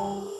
Oh.